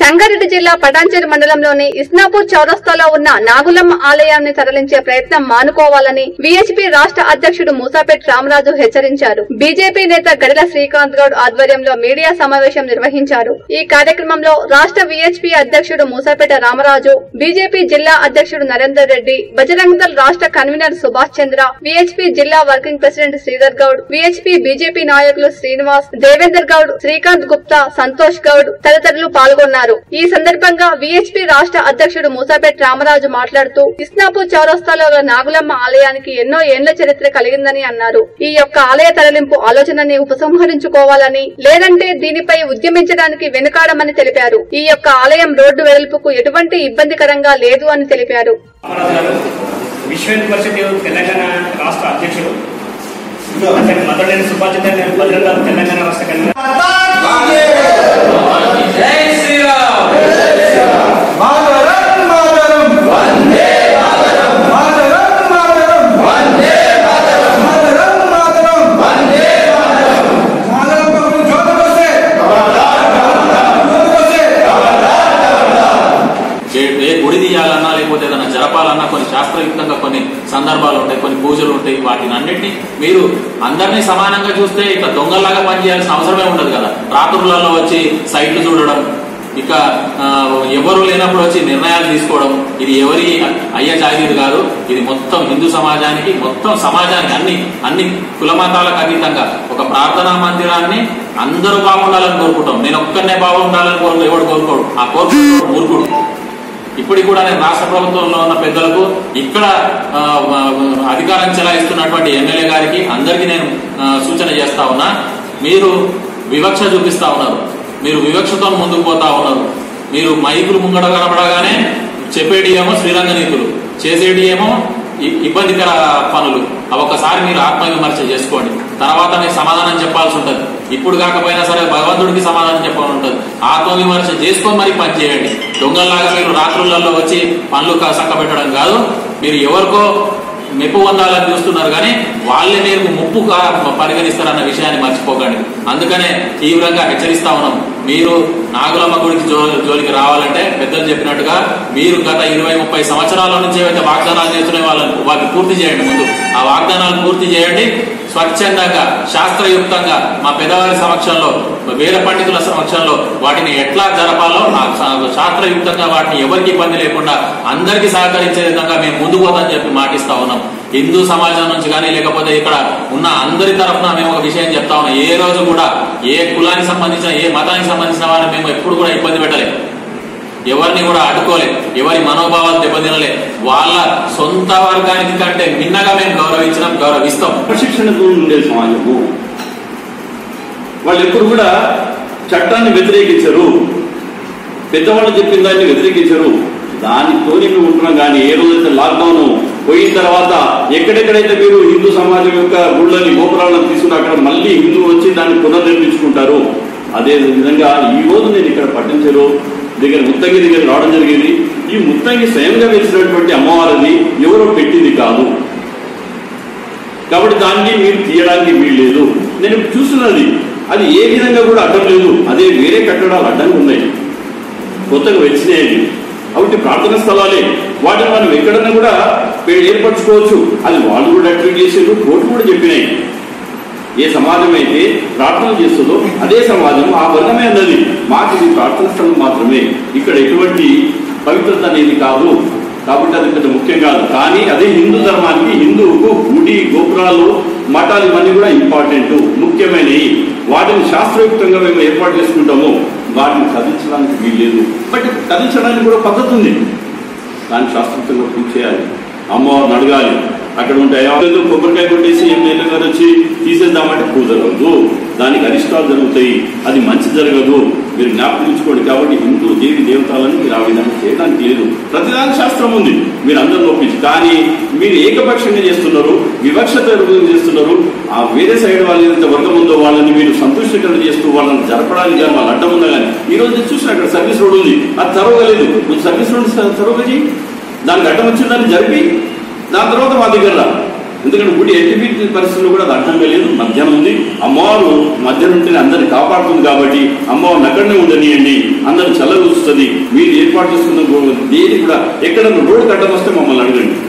సంగారెడ్డి జిల్లా పటాన్చేరు మండలంలోని ఇస్నాపూర్ చౌరస్తాలో ఉన్న నాగులమ్మ ఆలయాన్ని తరలించే ప్రయత్నం మానుకోవాలని వీహెచ్పీ రాష్ట్ర అధ్యక్షుడు మూసాపేట్ రామరాజు హెచ్చరించారు. బీజేపీ నేత గడిల శ్రీకాంత్ గౌడ్ ఆధ్వర్యంలో మీడియా సమావేశం నిర్వహించారు. ఈ కార్యక్రమంలో రాష్ట్ర వీహెచ్పీ అధ్యక్షుడు మూసాపేట రామరాజు బీజేపీ జిల్లా అధ్యక్షుడు నరేందర్ రెడ్డి బజరంగ రాష్ట రాష్ట్ర కన్వీనర్ సుభాష్ చంద్ర వీహెచ్పీ జిల్లా working president Sridhar Goud VHP BJP నాయకులు శ్రీనివాస్ దేవేందర్ గౌడ్ శ్రీకాంత్ గుప్తా సంతోష్ గౌడ్ తదితరులు పాల్గొన్నారు. ఈ సందర్భంగా వీహెచ్పీ రాష్ట్ర అధ్యక్షుడు మూసాపేట్ రామరాజు మాట్లాడుతూ ఇస్నాపూర్ చౌరస్తాలో గల నాగులమ్మ ఆలయానికి ఎన్నో ఏండ్ల చరిత్ర కలిగిందని అన్నారు. ఈ యొక్క ఆలయ తరలింపు ఆలోచనని ఉపసంహరించుకోవాలని లేదంటే దీనిపై ఉద్యమించడానికి వెనుకాడమని తెలిపారు. ఈ యొక్క ఆలయం రోడ్డు వెడల్పుకు ఎటువంటి ఇబ్బందికరంగా లేదు అని తెలిపారు. విశ్వ పరిషత్ తెలంగాణ రాష్ట్ర అధ్యక్షుడు అతని మదడైన సుభాషిత భద్రత తెలంగాణ రాష్ట్ర కన్వీనర్. కొన్ని శాస్త్రయుక్తంగా కొన్ని సందర్భాలు ఉంటాయి కొన్ని పూజలు ఉంటాయి వాటిని అన్నింటినీ మీరు అందరినీ సమానంగా చూస్తే ఇక దొంగల్లాగా పనిచేయాల్సిన అవసరమే ఉండదు కదా. రాత్రులలో వచ్చి సైట్లు చూడడం ఇక ఆ, ఎవరు లేనప్పుడు వచ్చి నిర్ణయాలు తీసుకోవడం ఇది ఎవరి అయ్య జాగీరు కాదు ఇది మొత్తం హిందూ సమాజానికి మొత్తం సమాజానికి అన్ని అన్ని కులమతాలకు అతీతంగా ఒక ప్రార్థనా మందిరాన్ని అందరూ బాగుండాలని కోరుకుంటాం. నేను ఒక్కనే బాగుండాలని కోరుకో ఎవడు కోరుకోడు. ఆ కోరుకుంటాడు మూర్ఖుడు. ఇప్పటికి కూడా నేను రాష్ట్ర ప్రభుత్వంలో ఉన్న పెద్దలకు ఇక్కడ అధికారం చెలాయిస్తున్నటువంటి ఎమ్మెల్యే గారికి అందరికీ నేను సూచన చేస్తా ఉన్నా. మీరు వివక్ష చూపిస్తా ఉన్నారు. మీరు వివక్షతో ముందుకు పోతా ఉన్నారు. మీరు మైకులు ముంగడ కనపడగానే చెప్పేటి ఏమో శ్రీరంగ నీతులు చేసేటి ఏమో ఇ- ఇబ్బందికర పనులు. అవి ఒకసారి మీరు ఆత్మవిమర్శ చేసుకోండి. తర్వాత మీకు సమాధానం చెప్పాల్సి ఉంటుంది. ఇప్పుడు కాకపోయినా సరే భగవంతుడికి సమాధానం చెప్పాలని ఉంటుంది. ఆత్మవిమర్శ చేసుకొని మరి పని చేయండి. దొంగల్లాగా మీరు రాత్రులలో వచ్చి పనులు సక్కబెట్టడం కాదు. మీరు ఎవరికో మెప్పు పొందాలని చూస్తున్నారు కానీ వాళ్ళే మీరు ముప్పుగా పరిగణిస్తారన్న విషయాన్ని మర్చిపోకండి. అందుకనే తీవ్రంగా హెచ్చరిస్తా ఉన్నాం. మీరు నాగులమ్మ గుడికి జో జోలికి రావాలంటే పెద్దలు చెప్పినట్టుగా మీరు గత ఇరవై ముప్పై సంవత్సరాల నుంచి ఏవైతే వాగ్దానాలు చేస్తున్నాయి వాళ్ళని వాటిని పూర్తి చేయండి ముందు. ఆ వాగ్దానాలు పూర్తి చేయండి. స్వచ్ఛందంగా శాస్త్రయుక్తంగా మా పెద్దవారి సమక్షంలో వేద పండితుల సమక్షంలో వాటిని ఎట్లా జరపాలో ఆ శాస్త్రయుక్తంగా వాటిని ఎవరికి ఇబ్బంది లేకుండా అందరికీ సహకరించే విధంగా మేము ముందు పోదని చెప్పి మాటిస్తా ఉన్నాం. హిందూ సమాజం నుంచి కానీ లేకపోతే ఇక్కడ ఉన్న అందరి తరఫున మేము ఒక విషయం చెప్తా ఉన్నాం. ఏ రోజు కూడా ఏ కులానికి సంబంధించిన ఏ మతానికి సంబంధించిన వారిని మేము ఎప్పుడు కూడా ఇబ్బంది పెట్టలేదు ఎవరిని కూడా అడ్డుకోలే ఎవరి మనోభావాలు దెబ్బతినలే. వాళ్ళ సొంత వర్గానికి కంటే భిన్నగా మేము గౌరవించడం గౌరవిస్తాం. ప్రశిక్షణ ఉండే సమాజము. వాళ్ళు ఎప్పుడు కూడా చట్టాన్ని వ్యతిరేకించరు. పెద్దవాళ్ళు చెప్పిన దాన్ని వ్యతిరేకించరు. దానితోనే మేము ఉంటున్నాం కానీ ఏ రోజైతే లాక్డౌన్ పోయిన తర్వాత ఎక్కడెక్కడైతే మీరు హిందూ సమాజం యొక్క గుళ్ళని గోపురాలను తీసుకుని అక్కడ మళ్ళీ హిందువులు వచ్చి దాన్ని పునర్నిర్మించుకుంటారు. అదే విధంగా ఈ రోజు నేను ఇక్కడ పట్టించారు. దగ్గర ముత్తంగి దగ్గర రావడం జరిగింది. ఈ ముత్తంగి స్వయంగా వెలిసినటువంటి అమ్మవారిని ఎవరో పెట్టింది కాదు. కాబట్టి దానికి మీరు తీయడానికి వీల్లేదు. నేను చూస్తున్నది అది ఏ విధంగా కూడా అడ్డం లేదు. అదే వేరే కట్టడాలు అడ్డంగా ఉన్నాయి. కొత్తగా వచ్చినాయి కాబట్టి ప్రార్థన స్థలాలే. వాటిని మనం ఎక్కడన్నా కూడా ఏర్పరచుకోవచ్చు. అది వాళ్ళు కూడా అట్రీట్ చేసారు కోర్టు కూడా చెప్పినాయి. ఏ సమాజం అయితే ప్రార్థన చేస్తుందో అదే సమాజం ఆ వర్గమే అన్నది. మాకు ఇది ప్రార్థన స్థలం మాత్రమే. ఇక్కడ ఎటువంటి పవిత్రత అనేది కాదు. కాబట్టి అది పెద్ద ముఖ్యం కాదు. కానీ అదే హిందూ ధర్మానికి హిందువుకు గుడి గోపురాలు మఠాలు ఇవన్నీ కూడా ఇంపార్టెంట్ ముఖ్యమైనవి. వాటిని శాస్త్రయుక్తంగా మేము ఏర్పాటు చేసుకుంటాము. వాటిని కదిలించడానికి వీల్లేదు. బట్ కదిలించడానికి కూడా పద్ధతి ఉంది. దాన్ని శాస్త్రయుక్తంగా పూర్తి చేయాలి. అమ్మవారిని అడగాలి. అక్కడ ఉంటాయి ఏదో కొబ్బరికాయ కొట్టేసి ఎమ్మెల్యే గారు వచ్చి తీసేద్దామంటే పూజ జరగదు దానికి అరిష్టాలు జరుగుతాయి. అది మంచి జరగదు. మీరు జ్ఞాపకం ఉంచుకోండి. కాబట్టి హిందూ దేవి దేవతలను మీరు ఆ విధంగా చేయడానికి లేదు. ప్రతిదాని శాస్త్రం ఉంది. మీరు అందరూ ఒప్పించి. కానీ మీరు ఏకపక్షంగా చేస్తున్నారు వివక్షత చేస్తున్నారు ఆ వేరే సైడ్ వాళ్ళు ఎంత వర్గం ఉందో వాళ్ళని మీరు సంతృష్టికరణ చేస్తూ వాళ్ళని జరపడానికి కానీ వాళ్ళ అడ్డం ఉందా కానీ ఈ రోజు చూసిన అక్కడ సర్వీస్ రోడ్ ఉంది. అది తరవగలేదు సర్వీస్ రోడ్ తరవగా దానికి అడ్డం వచ్చిందని జరిపి దాని తర్వాత మా దగ్గర ఎందుకంటే గుడి ఎట్టి పరిస్థితుల్లో కూడా అది అర్థం లేదు. మధ్యాహ్నం ఉంది. అమ్మవారు మధ్యాహ్నం ఉంటే అందరిని కాపాడుతుంది కాబట్టి అమ్మవారిని అక్కడనే ఉండనియండి. అందరిని చల్లగూస్తుంది మీరు ఏర్పాటు చేసుకున్న దేని కూడా ఎక్కడ రోడ్డు కట్టమొస్తే మమ్మల్ని అడగండి.